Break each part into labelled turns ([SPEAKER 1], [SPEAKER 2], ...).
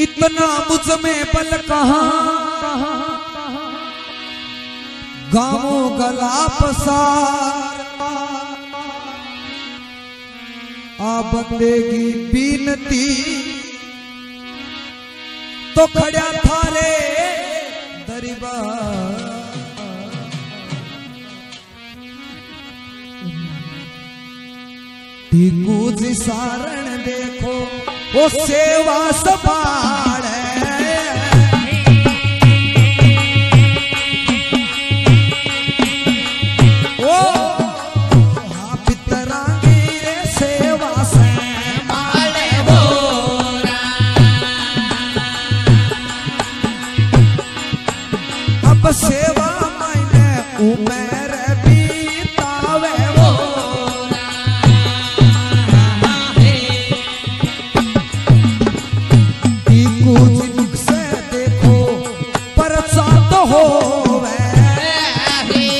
[SPEAKER 1] इतना मुझमें बल कहा? गामो गला पसार आप बंदेगी बीनती। तो खड़ा थाले दरिबा। टिकू जी सारण देखो। o seu vasto pai.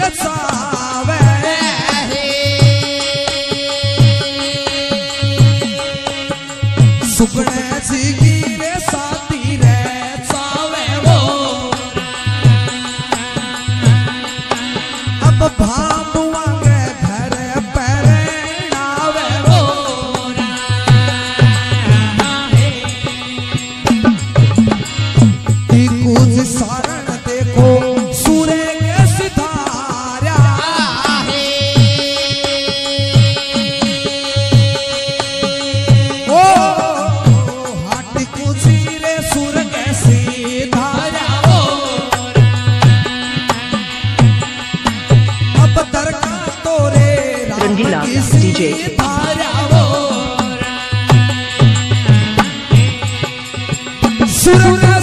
[SPEAKER 2] cabeza. DJ
[SPEAKER 1] Suranga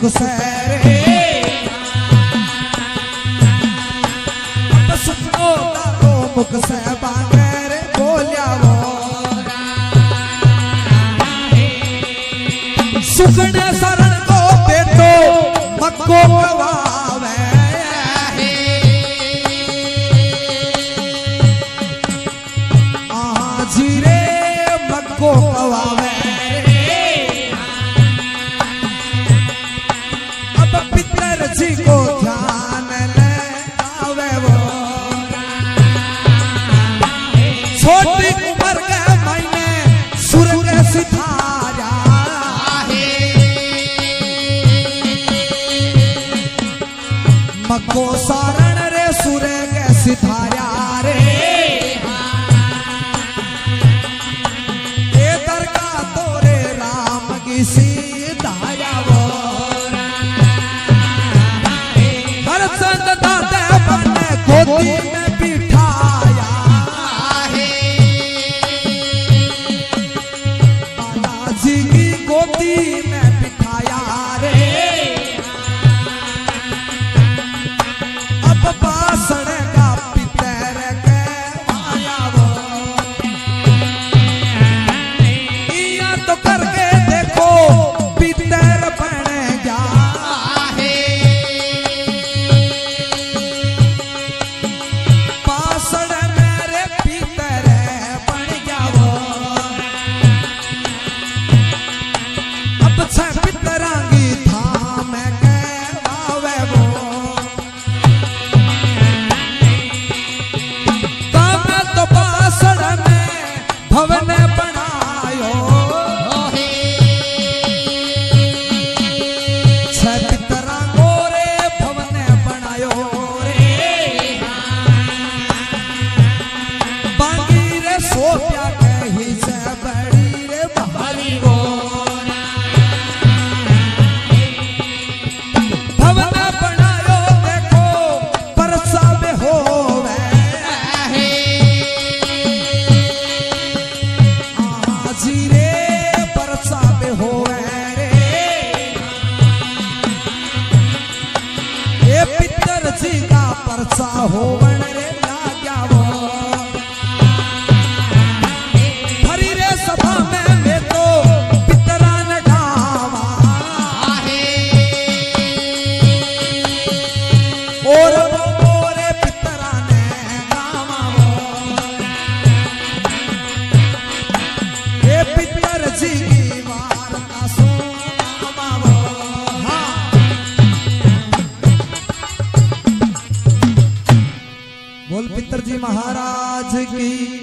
[SPEAKER 1] गुसैर है सुपनो तारो मुख सहबा मेरे बोलिया वो। सुखने शरण को दे दो, मक्को प्रवाह को सारा की